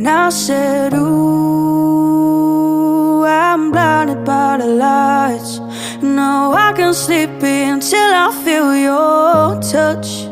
And I said, Ooh, I'm blinded by the lights. No, I can sleep until I feel your touch.